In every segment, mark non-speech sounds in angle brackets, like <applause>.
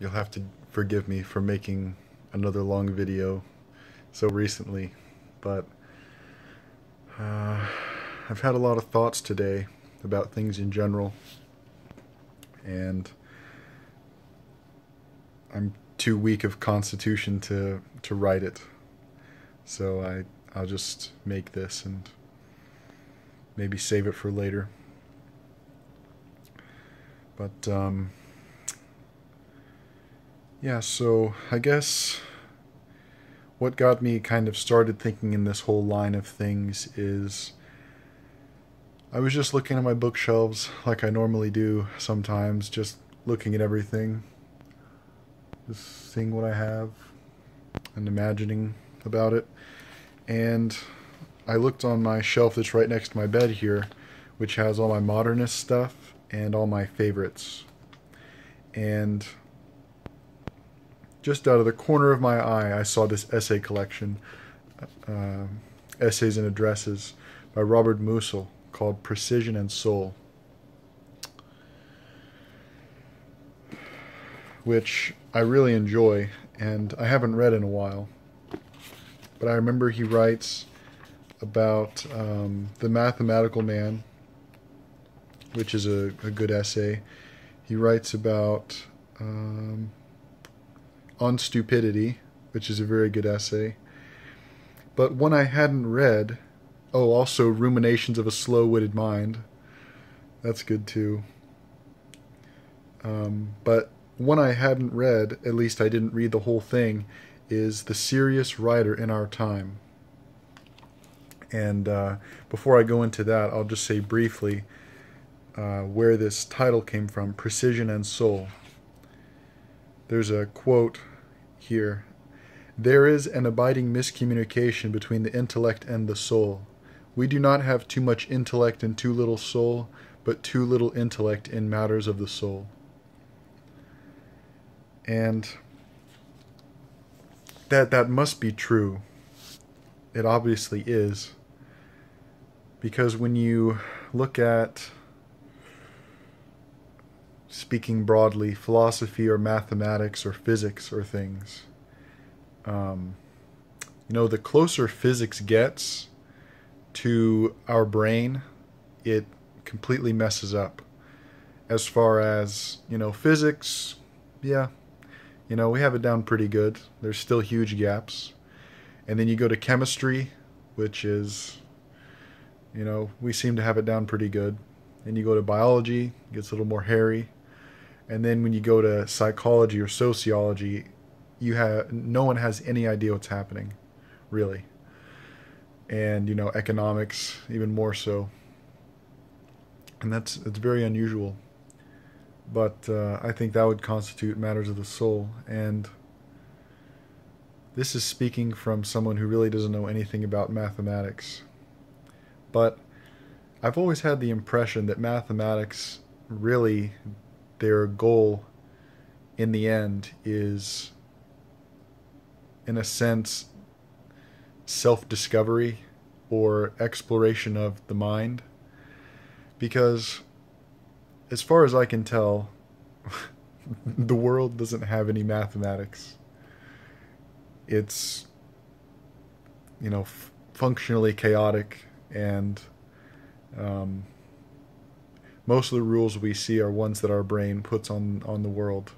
You'll have to forgive me for making another long video so recently, but uh, I've had a lot of thoughts today about things in general, and I'm too weak of constitution to to write it. So I I'll just make this and maybe save it for later. But um, yeah, so I guess what got me kind of started thinking in this whole line of things is I was just looking at my bookshelves like I normally do sometimes, just looking at everything, just seeing what I have and imagining about it. And I looked on my shelf that's right next to my bed here, which has all my modernist stuff and all my favorites. And just out of the corner of my eye, I saw this essay collection, uh, Essays and Addresses by Robert Musil called Precision and Soul, which I really enjoy and I haven't read in a while. But I remember he writes about um, the mathematical man, which is a, a good essay. He writes about um, on stupidity, which is a very good essay. But one I hadn't read, oh, also Ruminations of a Slow Witted Mind. That's good too. Um, but one I hadn't read, at least I didn't read the whole thing, is The Serious Writer in Our Time. And uh, before I go into that, I'll just say briefly uh, where this title came from Precision and Soul. There's a quote here There is an abiding miscommunication between the intellect and the soul. We do not have too much intellect and too little soul, but too little intellect in matters of the soul. And that that must be true. It obviously is. Because when you look at speaking broadly, philosophy or mathematics or physics or things. Um, you know, the closer physics gets to our brain, it completely messes up. As far as, you know, physics, yeah, you know, we have it down pretty good. There's still huge gaps. And then you go to chemistry, which is, you know, we seem to have it down pretty good. And you go to biology, it gets a little more hairy and then when you go to psychology or sociology you have no one has any idea what's happening really. And you know economics even more so. And that's it's very unusual. But uh, i think that would constitute matters of the soul. And this is speaking from someone who really doesn't know anything about mathematics. But i've always had the impression that mathematics really their goal in the end is, in a sense, self discovery or exploration of the mind. Because, as far as I can tell, <laughs> the world doesn't have any mathematics. It's, you know, f- functionally chaotic and. Um, most of the rules we see are ones that our brain puts on on the world.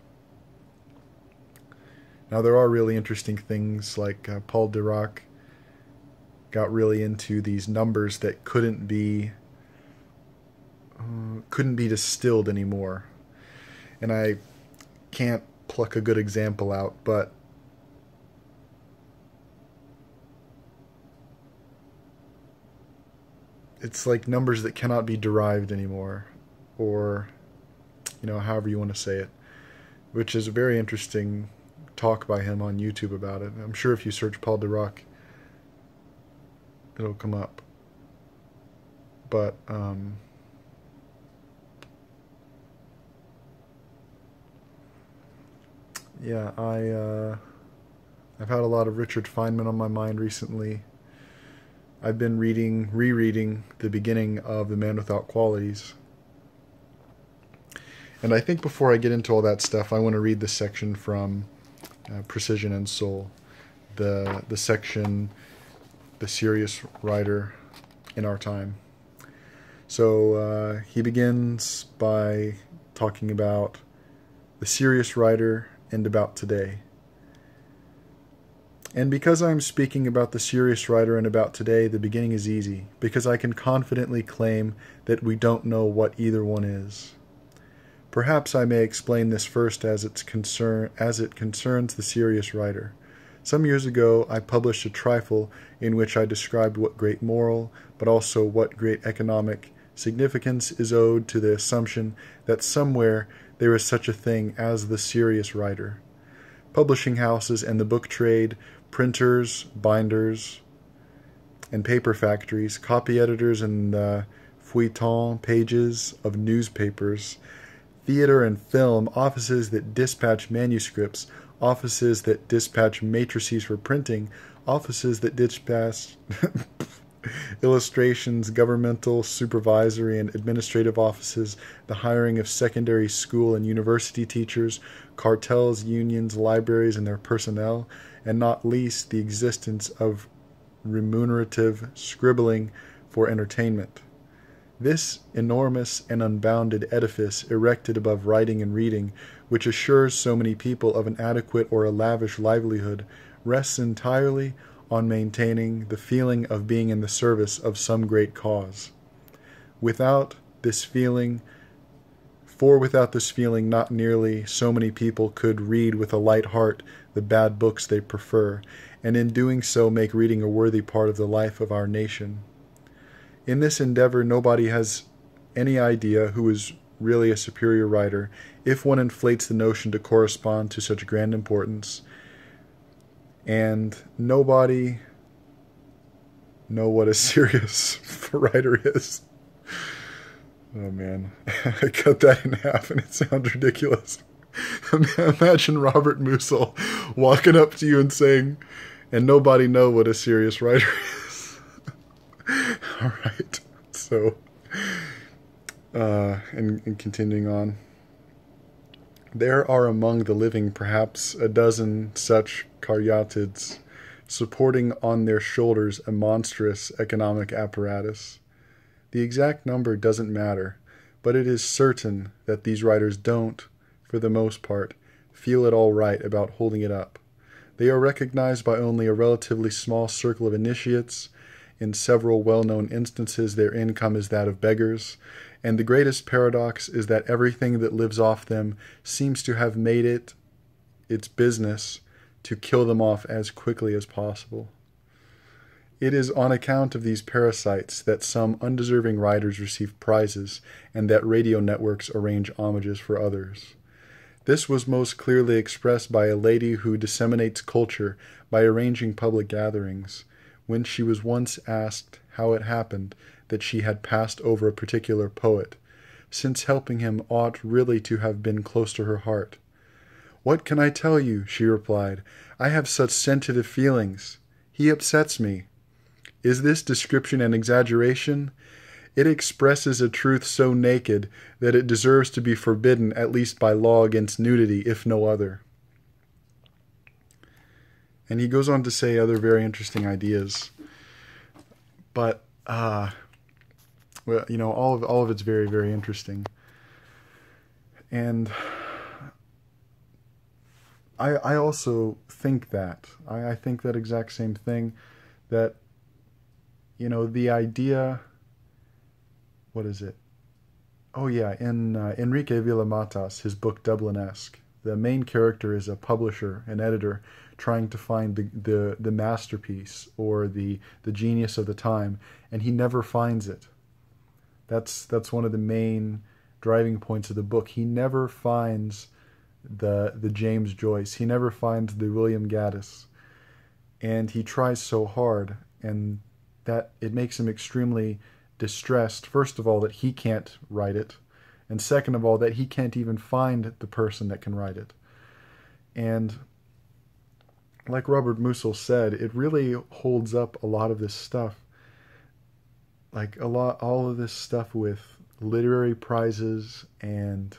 Now there are really interesting things like uh, Paul Dirac got really into these numbers that couldn't be uh, couldn't be distilled anymore. And I can't pluck a good example out, but it's like numbers that cannot be derived anymore or you know however you want to say it which is a very interesting talk by him on YouTube about it. I'm sure if you search Paul Dirac it'll come up. But um, yeah, I uh, I've had a lot of Richard Feynman on my mind recently. I've been reading, rereading the beginning of The Man Without Qualities And I think before I get into all that stuff, I want to read this section from uh, Precision and Soul, the the section, the serious writer in our time. So uh, he begins by talking about the serious writer and about today. And because I'm speaking about the serious writer and about today, the beginning is easy, because I can confidently claim that we don't know what either one is. Perhaps I may explain this first as, it's concern, as it concerns the serious writer. Some years ago, I published a trifle in which I described what great moral, but also what great economic, significance is owed to the assumption that somewhere there is such a thing as the serious writer. Publishing houses and the book trade, printers, binders, and paper factories, copy editors and the feuilleton pages of newspapers, theater and film, offices that dispatch manuscripts, offices that dispatch matrices for printing, offices that dispatch <laughs> illustrations, governmental, supervisory, and administrative offices, the hiring of secondary school and university teachers, cartels, unions, libraries, and their personnel, and not least the existence of remunerative scribbling for entertainment. This enormous and unbounded edifice erected above writing and reading, which assures so many people of an adequate or a lavish livelihood, rests entirely on maintaining the feeling of being in the service of some great cause. Without this feeling, for without this feeling, not nearly so many people could read with a light heart the bad books they prefer, and in doing so make reading a worthy part of the life of our nation. In this endeavor, nobody has any idea who is really a superior writer if one inflates the notion to correspond to such grand importance. And nobody know what a <laughs> serious <laughs> writer is. Oh man, <laughs> I cut that in half and it sounds ridiculous. Imagine Robert Musil walking up to you and saying, and nobody know what a serious writer is. <laughs> All right. So, uh, and, and continuing on. There are among the living perhaps a dozen such caryatids, supporting on their shoulders a monstrous economic apparatus. The exact number doesn't matter, but it is certain that these writers don't, for the most part, feel at all right about holding it up. They are recognized by only a relatively small circle of initiates. In several well known instances, their income is that of beggars, and the greatest paradox is that everything that lives off them seems to have made it its business to kill them off as quickly as possible. It is on account of these parasites that some undeserving writers receive prizes and that radio networks arrange homages for others. This was most clearly expressed by a lady who disseminates culture by arranging public gatherings, when she was once asked how it happened that she had passed over a particular poet, since helping him ought really to have been close to her heart. What can I tell you? she replied. I have such sensitive feelings. He upsets me. Is this description an exaggeration? It expresses a truth so naked that it deserves to be forbidden at least by law against nudity, if no other. And he goes on to say other very interesting ideas. But uh, well, you know, all of all of it's very very interesting. And I I also think that I, I think that exact same thing that you know the idea what is it oh yeah in uh, Enrique Vila-Matas his book Dublinesque the main character is a publisher an editor trying to find the, the, the masterpiece or the, the genius of the time, and he never finds it. That's, that's one of the main driving points of the book. He never finds the, the James Joyce, he never finds the William Gaddis. And he tries so hard, and that it makes him extremely distressed, first of all, that he can't write it, and second of all, that he can't even find the person that can write it. And like Robert Musil said, it really holds up a lot of this stuff. Like a lot, all of this stuff with literary prizes and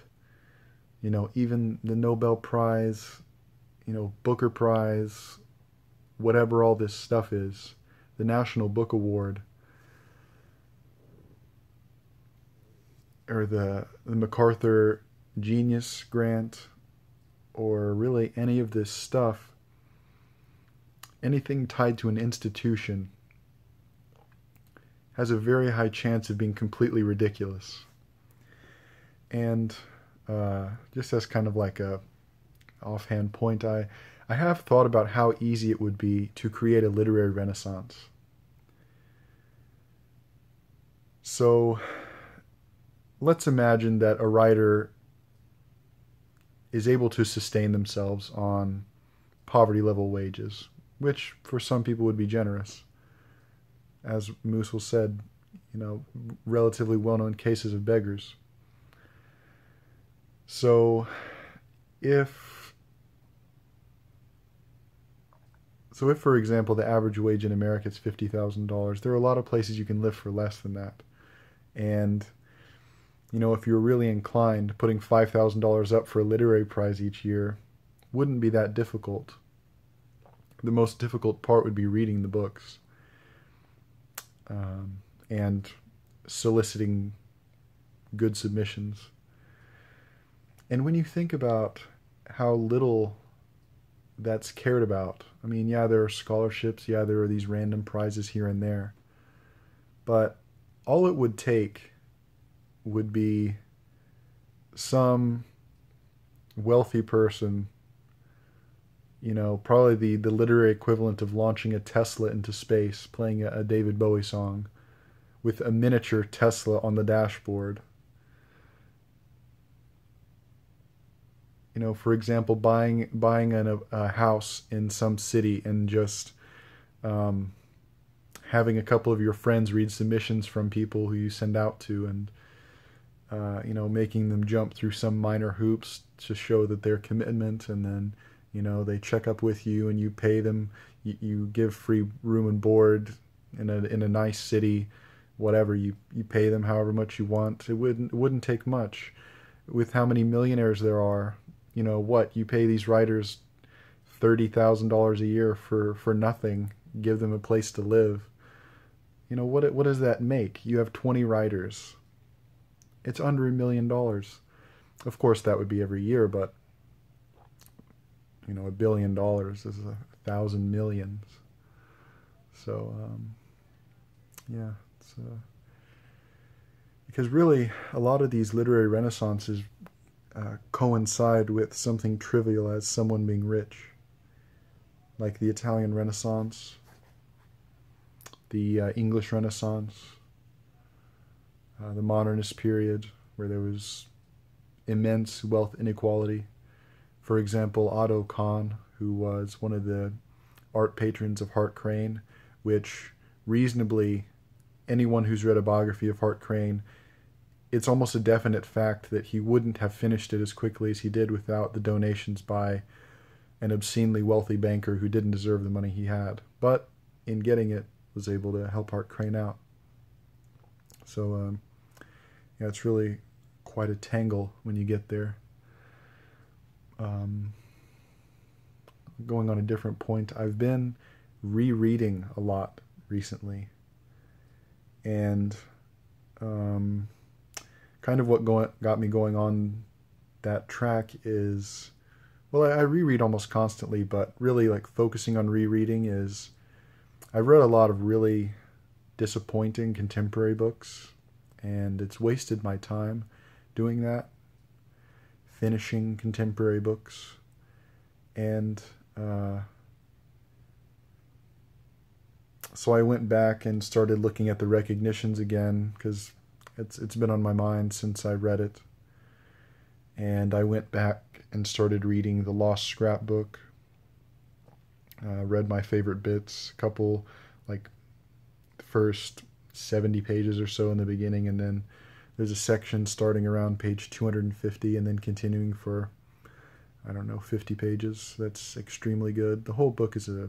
You know, even the Nobel Prize, you know, Booker Prize, whatever all this stuff is, the National Book Award, or the, the MacArthur Genius Grant, or really any of this stuff, anything tied to an institution has a very high chance of being completely ridiculous. And uh, just as kind of like a offhand point, I I have thought about how easy it would be to create a literary renaissance. So let's imagine that a writer is able to sustain themselves on poverty level wages, which for some people would be generous as Musil said, you know, relatively well known cases of beggars. So if so if for example the average wage in America is fifty thousand dollars, there are a lot of places you can live for less than that. And you know, if you're really inclined, putting five thousand dollars up for a literary prize each year wouldn't be that difficult. The most difficult part would be reading the books um, and soliciting good submissions. And when you think about how little that's cared about, I mean, yeah, there are scholarships, yeah, there are these random prizes here and there, but all it would take would be some wealthy person you know, probably the, the literary equivalent of launching a Tesla into space, playing a, a David Bowie song with a miniature Tesla on the dashboard. You know, for example, buying buying a, a house in some city and just um, having a couple of your friends read submissions from people who you send out to, and uh, you know, making them jump through some minor hoops to show that their commitment, and then you know, they check up with you and you pay them. You, you give free room and board in a in a nice city, whatever. You you pay them however much you want. It wouldn't it wouldn't take much. With how many millionaires there are, you know what you pay these writers thirty thousand dollars a year for for nothing. Give them a place to live. You know what? What does that make? You have twenty writers. It's under a million dollars. Of course, that would be every year, but you know, a billion dollars is a thousand millions. So, um, yeah, uh, because really a lot of these literary renaissances uh, coincide with something trivial as someone being rich, like the Italian Renaissance, the uh, English Renaissance, uh, the modernist period, where there was immense wealth inequality for example, Otto Kahn, who was one of the art patrons of Hart Crane, which reasonably anyone who's read a biography of Hart Crane, it's almost a definite fact that he wouldn't have finished it as quickly as he did without the donations by an obscenely wealthy banker who didn't deserve the money he had. But in getting it, was able to help Hart Crane out. So, um, yeah, it's really quite a tangle when you get there. Um, going on a different point, I've been rereading a lot recently, and um, kind of what got me going on that track is, well, I, I reread almost constantly, but really like focusing on rereading is, I've read a lot of really disappointing contemporary books, and it's wasted my time doing that finishing contemporary books, and uh, so I went back and started looking at the recognitions again because it's it's been on my mind since I read it. And I went back and started reading the Lost Scrapbook. Uh, read my favorite bits, a couple like the first seventy pages or so in the beginning, and then there's a section starting around page 250 and then continuing for I don't know 50 pages. That's extremely good. The whole book is a, uh,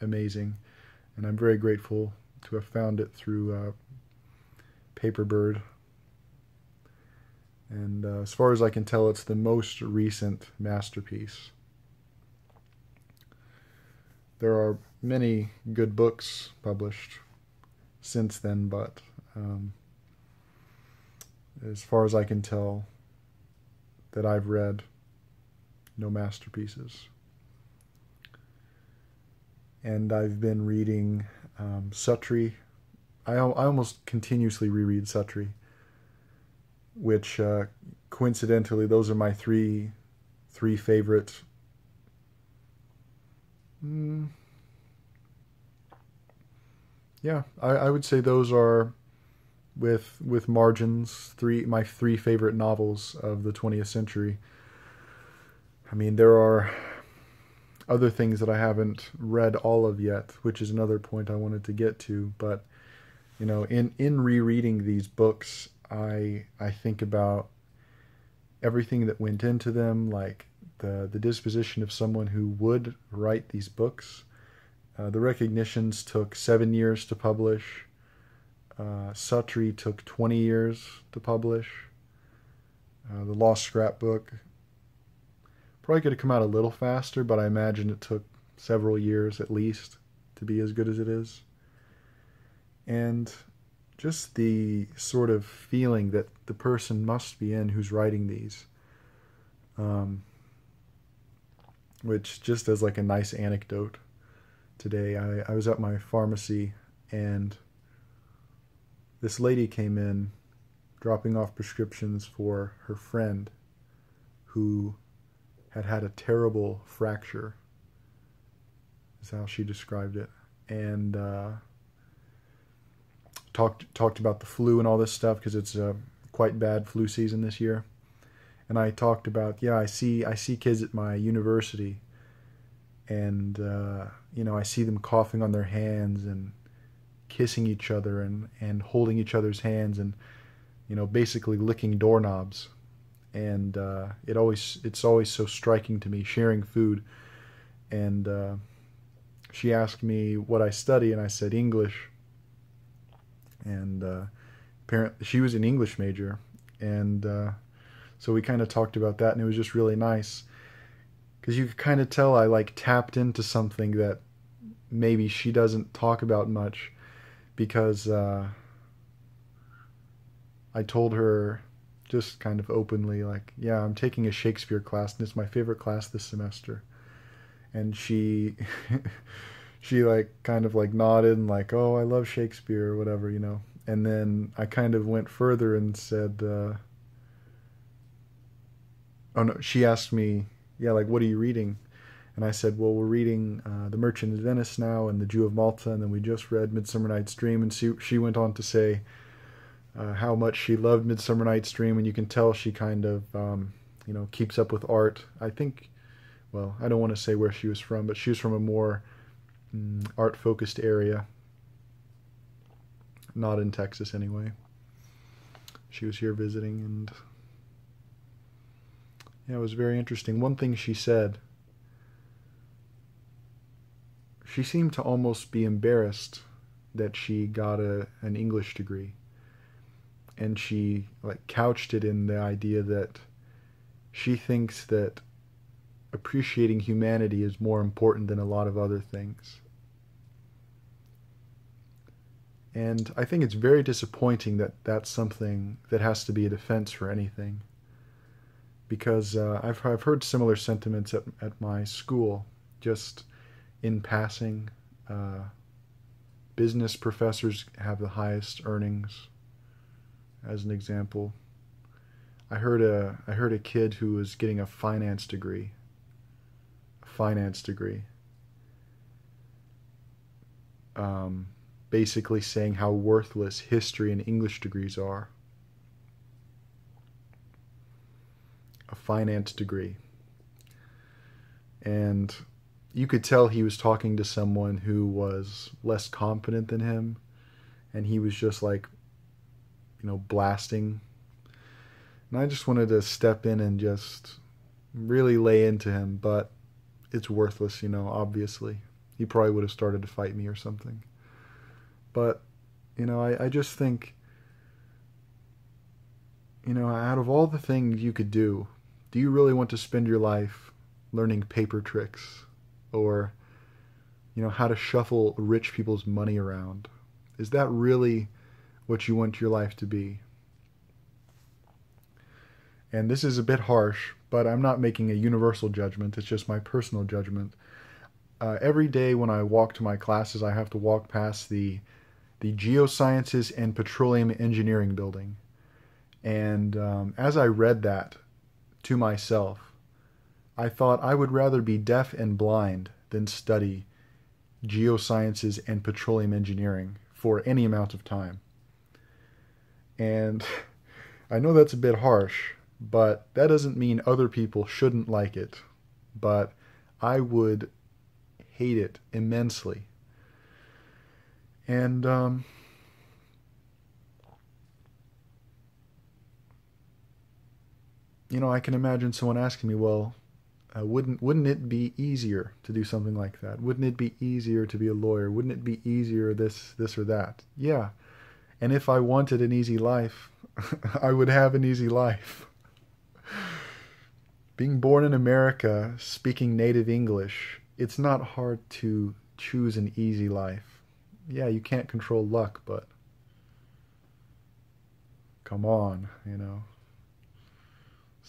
amazing, and I'm very grateful to have found it through uh, Paperbird. And uh, as far as I can tell, it's the most recent masterpiece. There are many good books published since then, but um, as far as I can tell, that I've read, no masterpieces. And I've been reading um, Suttree. I, I almost continuously reread Suttree, which uh, coincidentally, those are my three three favorite. Mm, yeah, I, I would say those are with with margins three my three favorite novels of the 20th century. I mean, there are other things that I haven't read all of yet, which is another point I wanted to get to. But you know, in in rereading these books, I I think about everything that went into them, like the the disposition of someone who would write these books. Uh, the recognitions took seven years to publish. Uh, Suttree took 20 years to publish. Uh, the Lost Scrapbook probably could have come out a little faster, but I imagine it took several years at least to be as good as it is. And just the sort of feeling that the person must be in who's writing these. Um, which, just as like a nice anecdote, today. I, I was at my pharmacy and this lady came in dropping off prescriptions for her friend who had had a terrible fracture is how she described it. And uh, talked talked about the flu and all this stuff because it's a quite bad flu season this year. And I talked about yeah I see I see kids at my university and uh, you know I see them coughing on their hands and kissing each other and, and holding each other's hands and you know basically licking doorknobs. And uh, it always it's always so striking to me sharing food. And uh, she asked me what I study and I said English. And uh, apparently she was an English major. And uh, so we kind of talked about that and it was just really nice because you could kind of tell I like tapped into something that maybe she doesn't talk about much because uh, I told her just kind of openly, like, yeah, I'm taking a Shakespeare class, and it's my favorite class this semester. And she, <laughs> she like kind of like nodded and like, oh, I love Shakespeare or whatever, you know. And then I kind of went further and said, uh, oh no, she asked me, yeah, like, what are you reading? And I said, well, we're reading uh, The Merchant of Venice now and The Jew of Malta, and then we just read Midsummer Night's Dream. And she, she went on to say uh, how much she loved Midsummer Night's Dream, and you can tell she kind of, um, you know, keeps up with art. I think, well, I don't want to say where she was from, but she was from a more mm, art-focused area. Not in Texas, anyway. She was here visiting, and yeah, it was very interesting. One thing she said she seemed to almost be embarrassed that she got a an English degree. And she like couched it in the idea that she thinks that appreciating humanity is more important than a lot of other things. And I think it's very disappointing that that's something that has to be a defense for anything. Because uh, I've, I've heard similar sentiments at, at my school. Just in passing, uh, business professors have the highest earnings. As an example, I heard a I heard a kid who was getting a finance degree. A finance degree. Um, basically saying how worthless history and English degrees are. A finance degree. And you could tell he was talking to someone who was less confident than him and he was just like you know blasting. And i just wanted to step in and just really lay into him but it's worthless you know obviously. He probably would have started to fight me or something. But you know i, I just think you know, out of all the things you could do, do you really want to spend your life learning paper tricks or, you know, how to shuffle rich people's money around? Is that really what you want your life to be? And this is a bit harsh, but I'm not making a universal judgment. It's just my personal judgment. Uh, every day when I walk to my classes, I have to walk past the the Geosciences and Petroleum Engineering building. And um, as I read that to myself, I thought I would rather be deaf and blind than study geosciences and petroleum engineering for any amount of time. And <laughs> I know that's a bit harsh, but that doesn't mean other people shouldn't like it. But I would hate it immensely. And um, you know, I can imagine someone asking me, "Well, uh, wouldn't wouldn't it be easier to do something like that? Wouldn't it be easier to be a lawyer? Wouldn't it be easier this this or that?" Yeah. And if I wanted an easy life, <laughs> I would have an easy life. <laughs> Being born in America, speaking native English, it's not hard to choose an easy life. Yeah, you can't control luck, but come on, you know.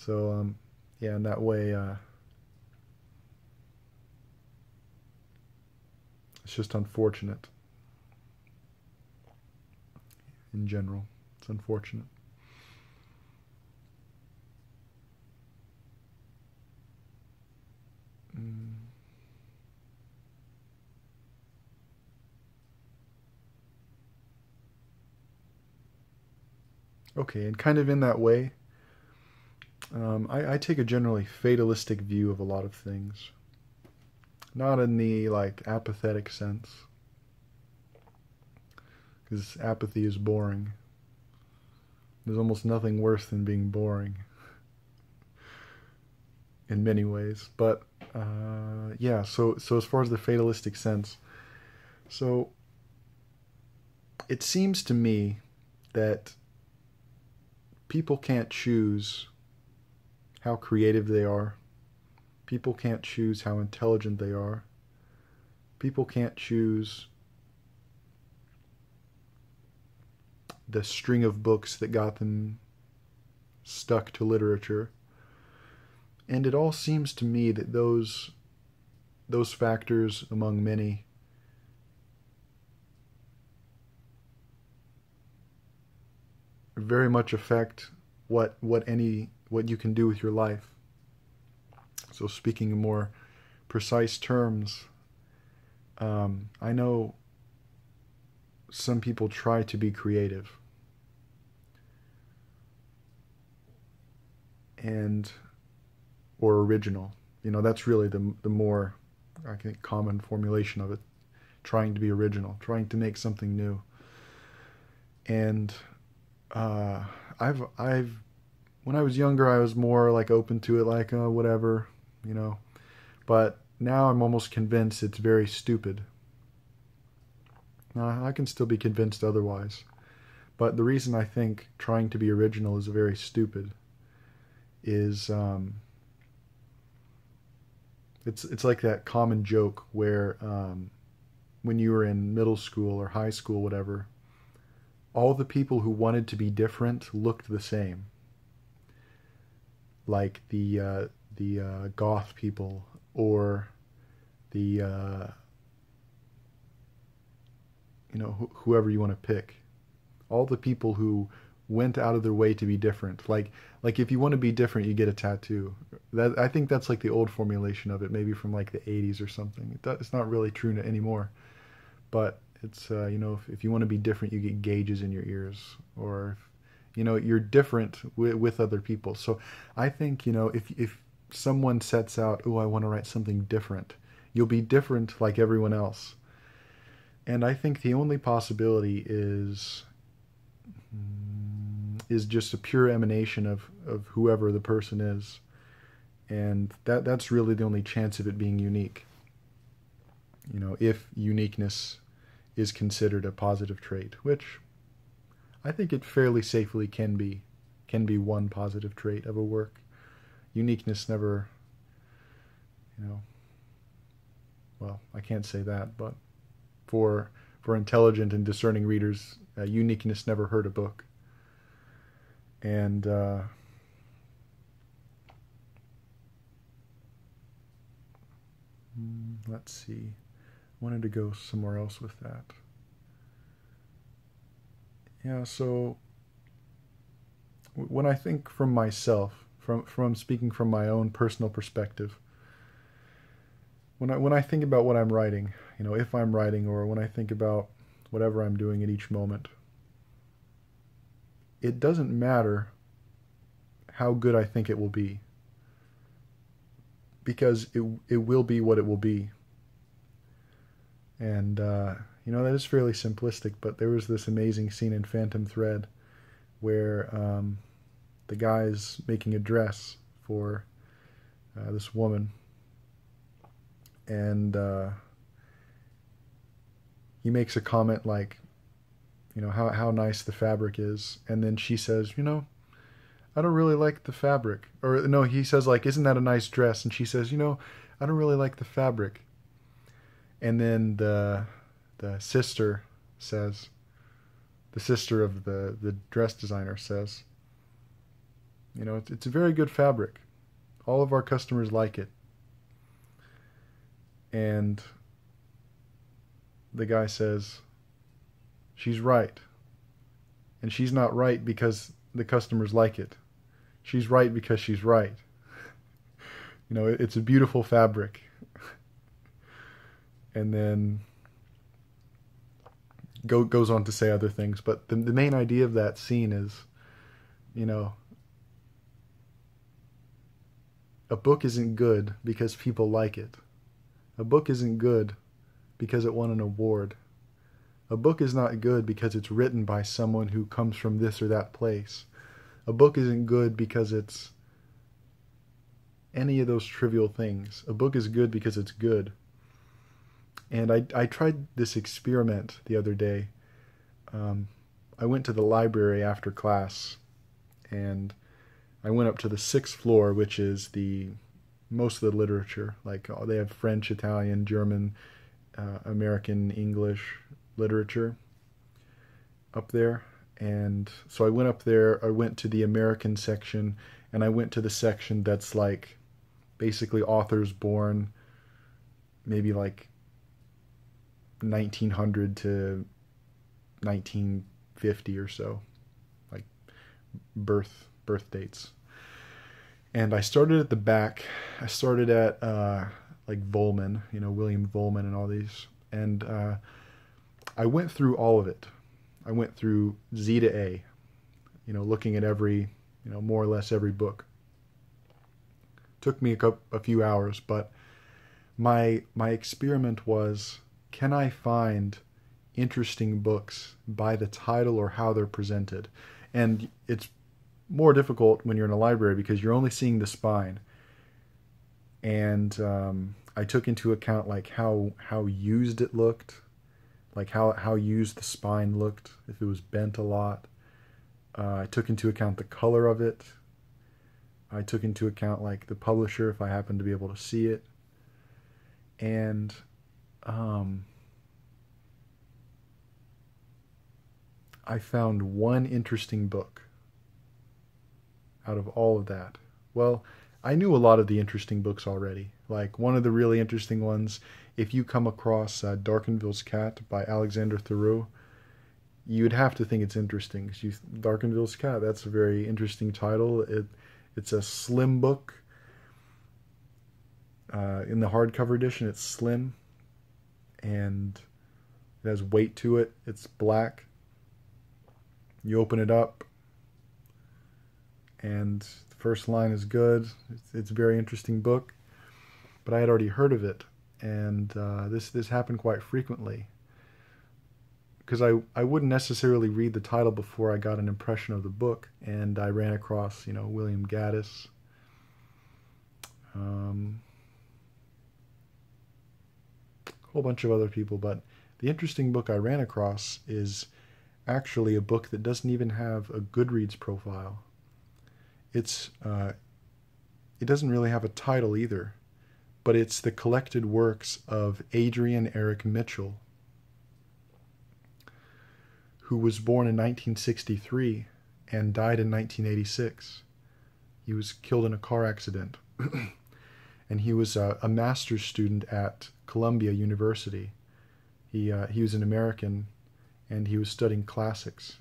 So, um, yeah, in that way, uh, it's just unfortunate. In general, it's unfortunate. Mm. Okay, and kind of in that way, um, I, I take a generally fatalistic view of a lot of things. Not in the like apathetic sense, because apathy is boring. There's almost nothing worse than being boring in many ways. But uh, yeah, so so as far as the fatalistic sense, so it seems to me that people can't choose how creative they are. People can't choose how intelligent they are. People can't choose the string of books that got them stuck to literature. And it all seems to me that those those factors among many very much affect what what any what you can do with your life. So speaking in more precise terms, um, I know some people try to be creative. And or original. You know, that's really the the more I think common formulation of it. Trying to be original, trying to make something new. And uh, I've I've when I was younger, I was more like open to it, like uh, whatever, you know. But now I'm almost convinced it's very stupid. Now, I can still be convinced otherwise. But the reason I think trying to be original is very stupid is um, it's it's like that common joke where um, when you were in middle school or high school, whatever, all the people who wanted to be different looked the same. Like the uh, the uh, goth people or the uh, you know wh- whoever you want to pick. All the people who went out of their way to be different. Like like if you want to be different, you get a tattoo. That I think that's like the old formulation of it, maybe from like the 80s or something. It, it's not really true anymore, but it's uh, you know if, if you want to be different, you get gauges in your ears, or if, you know you're different with, with other people. So I think you know if if someone sets out, oh, I want to write something different, you'll be different like everyone else. And I think the only possibility is mm, is just a pure emanation of, of whoever the person is. And that that's really the only chance of it being unique. You know, if uniqueness is considered a positive trait, which I think it fairly safely can be can be one positive trait of a work. Uniqueness never, you know, well, I can't say that, but for for intelligent and discerning readers, uh, uniqueness never hurt a book. And uh, hmm, let's see, I wanted to go somewhere else with that. Yeah, so when I think from myself, from from speaking from my own personal perspective, when I when I think about what I'm writing, you know, if I'm writing or when I think about whatever I'm doing at each moment, it doesn't matter how good I think it will be because it it will be what it will be. And uh, you know that is fairly simplistic, but there was this amazing scene in Phantom Thread where um, the guy's making a dress for uh, this woman and uh, he makes a comment like, you know, how, how nice the fabric is. And then she says, you know, I don't really like the fabric. Or no, he says like, isn't that a nice dress? And she says, you know, I don't really like the fabric. And then the the sister says, the sister of the, the dress designer says, you know, it's, it's a very good fabric. All of our customers like it. And the guy says, She's right. And she's not right because the customers like it. She's right because she's right. <laughs> you know, it's a beautiful fabric. <laughs> and then go, goes on to say other things. But the, the main idea of that scene is, you know, a book isn't good because people like it. A book isn't good because it won an award. A book is not good because it's written by someone who comes from this or that place. A book isn't good because it's any of those trivial things. A book is good because it's good. And I, I tried this experiment the other day. Um, I went to the library after class and I went up to the sixth floor, which is the most of the literature. Like uh, they have French, Italian, German, uh, American, English literature up there. And so I went up there, I went to the American section, and I went to the section that's like basically authors born maybe like 1900 to 1950 or so, like birth birth dates and I started at the back. I started at uh, like Vollmann, you know, William Vollmann and all these, and uh, I went through all of it. I went through Z to A, you know, looking at every, you know, more or less every book. Took me a, couple, a few hours, but my my experiment was, can I find interesting books by the title or how they're presented? And it's more difficult when you're in a library because you're only seeing the spine. And um, I took into account like how how used it looked, like how how used the spine looked, if it was bent a lot. Uh, I took into account the color of it. I took into account like the publisher if I happened to be able to see it. And um, I found one interesting book out of all of that? Well, I knew a lot of the interesting books already. Like one of the really interesting ones, if you come across uh, Cat by Alexander Theroux, you'd have to think it's interesting. because You, Darconville's Cat, that's a very interesting title. It, it's a slim book. Uh, in the hardcover edition, it's slim and it has weight to it. It's black. You open it up, and the first line is good. It's, it's, a very interesting book, but I had already heard of it, and uh, this this happened quite frequently because I I wouldn't necessarily read the title before I got an impression of the book, and I ran across you know William Gaddis. Um, a whole bunch of other people, but the interesting book I ran across is actually a book that doesn't even have a Goodreads profile It's uh, it doesn't really have a title either, but it's the collected works of Adrian Eric Mitchell, who was born in 1963 and died in 1986. He was killed in a car accident. <clears throat> and he was a, a, master's student at Columbia University. He, uh, he was an American and he was studying classics.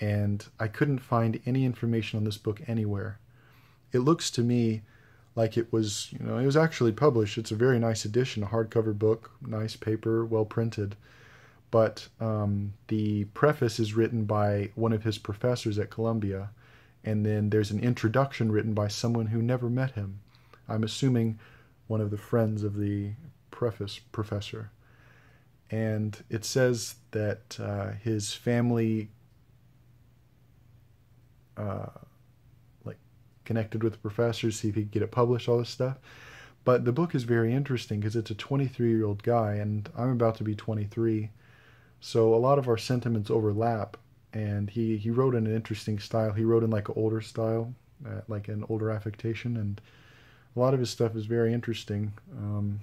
And I couldn't find any information on this book anywhere. It looks to me like it was, you know, it was actually published. It's a very nice edition, a hardcover book, nice paper, well printed. But um, the preface is written by one of his professors at Columbia, and then there's an introduction written by someone who never met him. I'm assuming one of the friends of the preface professor. And it says that uh, his family, uh, like, connected with the professor, see if he could get it published, all this stuff. But the book is very interesting because it's a 23 year old guy, and I'm about to be 23. So a lot of our sentiments overlap. And he, he wrote in an interesting style. He wrote in like an older style, uh, like an older affectation, and a lot of his stuff is very interesting. Um,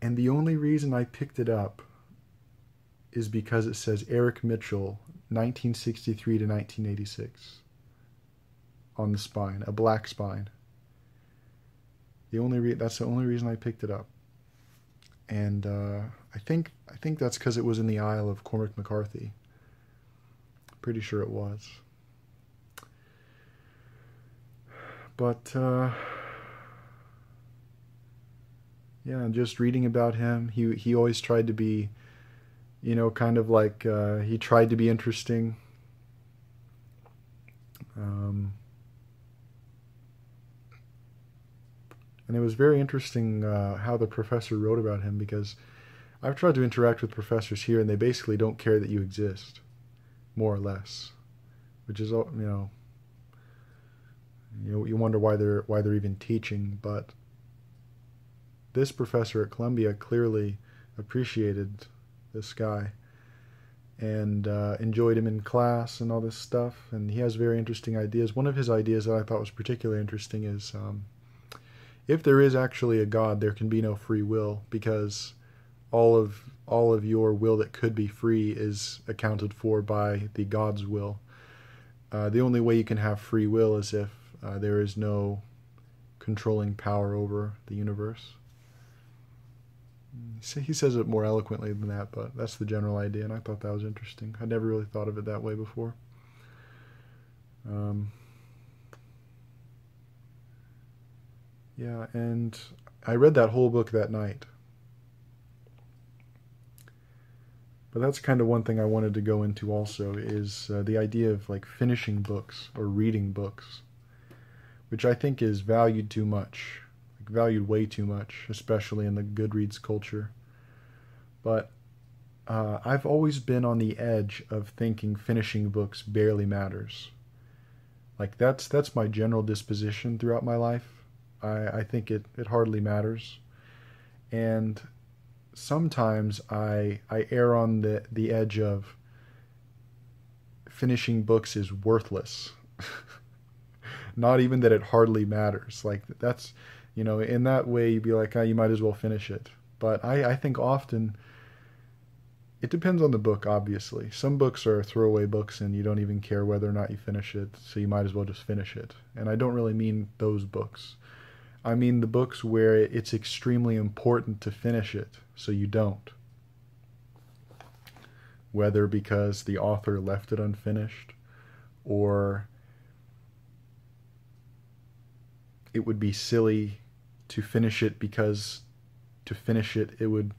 and the only reason I picked it up is because it says Eric Mitchell, 1963 to 1986, on the spine, a black spine. The only re- that's the only reason I picked it up, and uh, I think I think that's because it was in the aisle of Cormac McCarthy. Pretty sure it was. But uh, yeah, just reading about him, he he always tried to be, you know, kind of like uh, he tried to be interesting. Um, and it was very interesting uh, how the professor wrote about him because I've tried to interact with professors here, and they basically don't care that you exist, more or less, which is you know you you wonder why they're why they're even teaching, but this professor at Columbia clearly appreciated this guy and uh, enjoyed him in class and all this stuff. And he has very interesting ideas. One of his ideas that I thought was particularly interesting is um, if there is actually a God, there can be no free will because all of all of your will that could be free is accounted for by the God's will. Uh, the only way you can have free will is if uh, there is no controlling power over the universe. He says it more eloquently than that, but that's the general idea, and I thought that was interesting. I never really thought of it that way before. Um, yeah, and I read that whole book that night. But that's kind of one thing I wanted to go into also is uh, the idea of like finishing books or reading books which I think is valued too much, like valued way too much, especially in the Goodreads culture. But uh, I've always been on the edge of thinking finishing books barely matters. Like that's that's my general disposition throughout my life. I, I think it, it hardly matters. And sometimes I I err on the, the edge of finishing books is worthless. <laughs> not even that it hardly matters. Like that's, you know, in that way you'd be like, oh, you might as well finish it. But I, I think often it depends on the book, obviously. Some books are throwaway books and you don't even care whether or not you finish it, so you might as well just finish it. And I don't really mean those books. I mean the books where it's extremely important to finish it, so you don't. Whether because the author left it unfinished or it would be silly to finish it because to finish it it would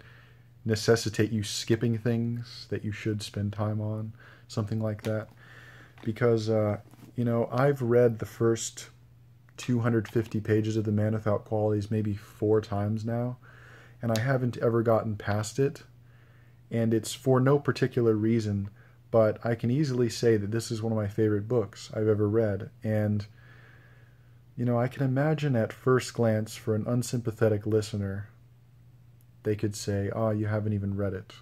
necessitate you skipping things that you should spend time on something like that. Because uh, you know i've read the first 250 pages of the man without qualities maybe four times now and i haven't ever gotten past it. And it's for no particular reason but i can easily say that this is one of my favorite books i've ever read. And you know, I can imagine at first glance for an unsympathetic listener, they could say, "Oh, you haven't even read it."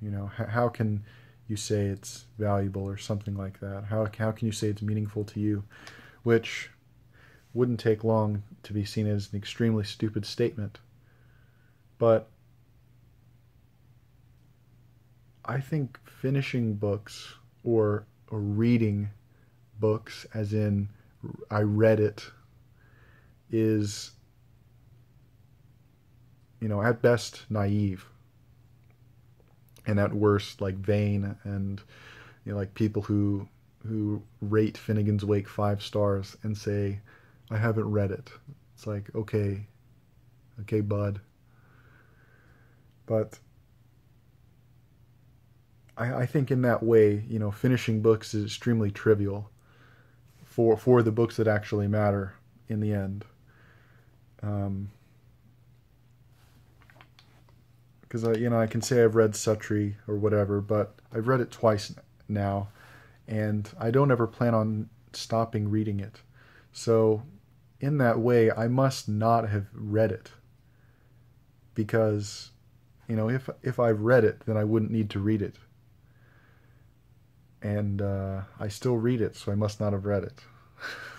You know, how can you say it's valuable or something like that? How how can you say it's meaningful to you? Which wouldn't take long to be seen as an extremely stupid statement. But I think finishing books or, or reading books, as in I read it, is, you know, at best naive. And at worst, like vain and, you know, like people who who rate Finnegans Wake five stars and say, I haven't read it. It's like, okay, okay, bud. But I, I think in that way, you know, finishing books is extremely trivial for for the books that actually matter in the end. Um, because I, you know, I can say I've read Suttree or whatever, but I've read it twice now, and I don't ever plan on stopping reading it. So, in that way, I must not have read it, because, you know, if if I've read it, then I wouldn't need to read it and uh, I still read it, so I must not have read it. <laughs>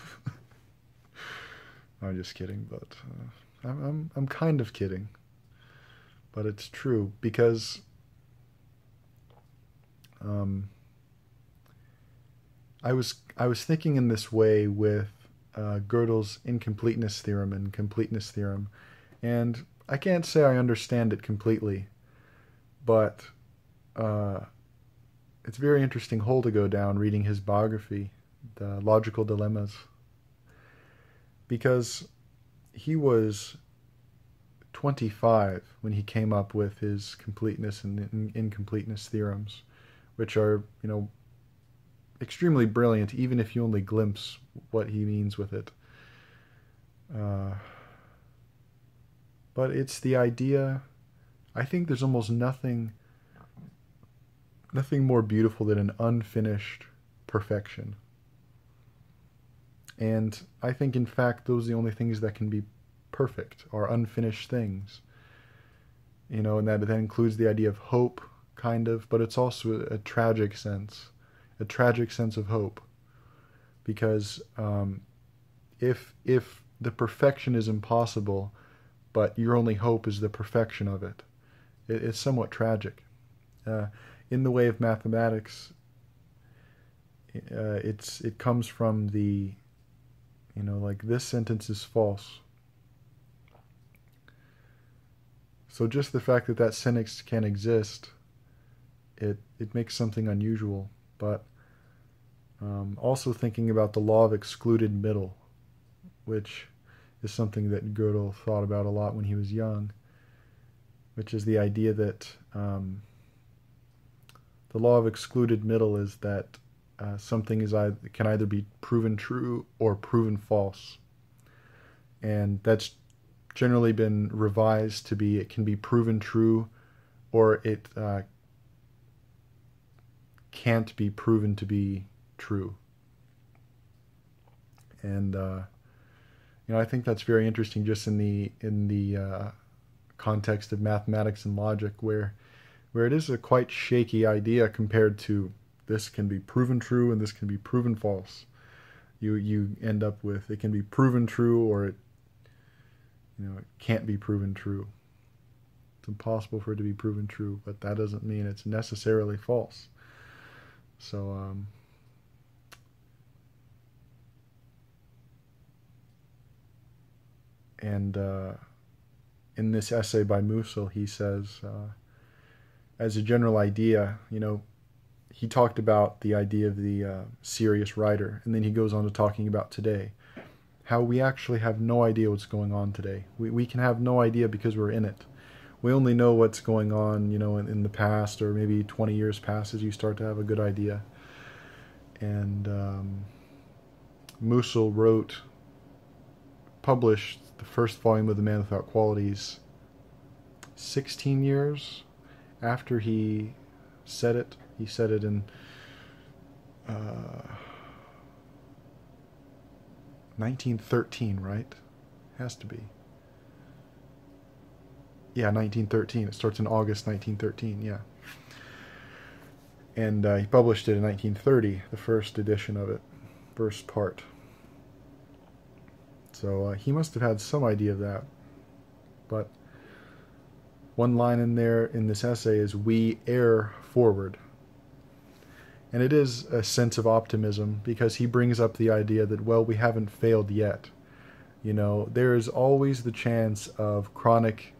I'm just kidding, but uh, I'm, I'm I'm kind of kidding, but it's true because um, I was I was thinking in this way with uh, Gödel's incompleteness theorem and completeness theorem, and I can't say I understand it completely, but uh, it's very interesting hole to go down reading his biography, The Logical Dilemmas, because he was 25 when he came up with his completeness and incompleteness theorems, which are, you know, extremely brilliant, even if you only glimpse what he means with it. Uh, but it's the idea. I think there's almost nothing nothing more beautiful than an unfinished perfection. And I think, in fact, those are the only things that can be perfect, are unfinished things. You know, and that, that includes the idea of hope, kind of, but it's also a, a tragic sense, a tragic sense of hope. Because um, if, if the perfection is impossible, but your only hope is the perfection of it, it it's somewhat tragic. Uh, in the way of mathematics, uh, it's it comes from the, you know, like this sentence is false. So just the fact that that sentence can exist, it it makes something unusual. But um, also thinking about the law of excluded middle, which is something that Gödel thought about a lot when he was young, which is the idea that um, the law of excluded middle is that uh, something is either, can either be proven true or proven false. And that's generally been revised to be it can be proven true or it uh, can't be proven to be true. And uh, you know, I think that's very interesting, just in the in the uh, context of mathematics and logic, where where it is a quite shaky idea compared to this can be proven true and this can be proven false. You you end up with it can be proven true or it you know it can't be proven true. It's impossible for it to be proven true, but that doesn't mean it's necessarily false. So um, and uh, in this essay by Musil, he says. Uh, as a general idea, you know, he talked about the idea of the uh, serious writer, and then he goes on to talking about today, how we actually have no idea what's going on today. We we can have no idea because we're in it. We only know what's going on, you know, in, in the past or maybe 20 years past as you start to have a good idea. And um, Musil wrote, published the first volume of The Man Without Qualities 16 years after he said it. He said it in uh, 1913, right? Has to be. Yeah, 1913. It starts in August 1913, yeah. and uh, he published it in 1930, the first edition of it, first part. So uh, he must have had some idea of that. But one line in there in this essay is "We err forward," and it is a sense of optimism because he brings up the idea that well, we haven't failed yet. You know, there is always the chance of chronic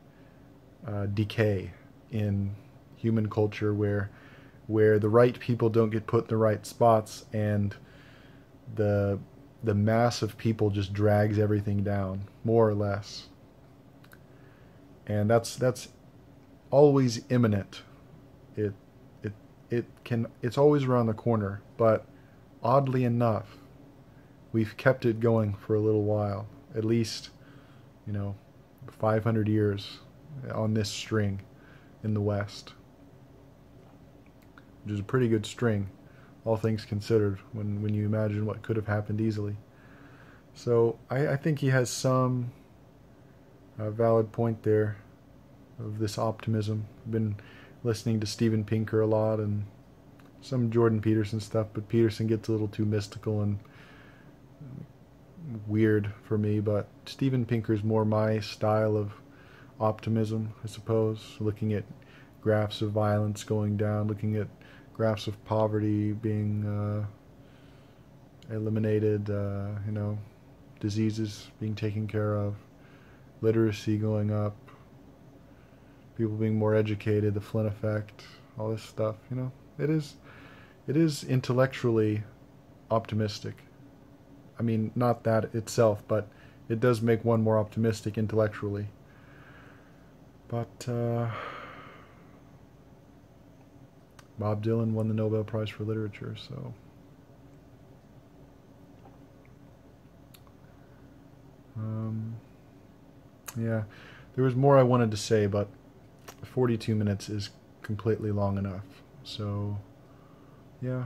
uh, decay in human culture where where the right people don't get put in the right spots and the the mass of people just drags everything down more or less and that's that's always imminent it it can it's always around the corner but oddly enough we've kept it going for a little while at least you know 500 years on this string in the west which is a pretty good string, all things considered, when, when you imagine what could have happened easily. So I, I think he has some uh, valid point there of this optimism. I've been listening to Steven Pinker a lot and some Jordan Peterson stuff, but Peterson gets a little too mystical and weird for me. But Steven Pinker's more my style of optimism, I suppose. Looking at graphs of violence going down, looking at graphs of poverty being uh, eliminated, uh, you know, diseases being taken care of, literacy going up, people being more educated, the Flynn effect, all this stuff, you know. It is it is intellectually optimistic. I mean, not that itself, but it does make one more optimistic intellectually. But uh, Bob Dylan won the Nobel Prize for Literature, so. Um, yeah, there was more I wanted to say, but 42 minutes is completely long enough. So, yeah.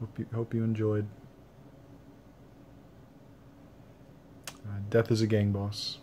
Hope you, hope you enjoyed. Uh, Death is a Gang Boss.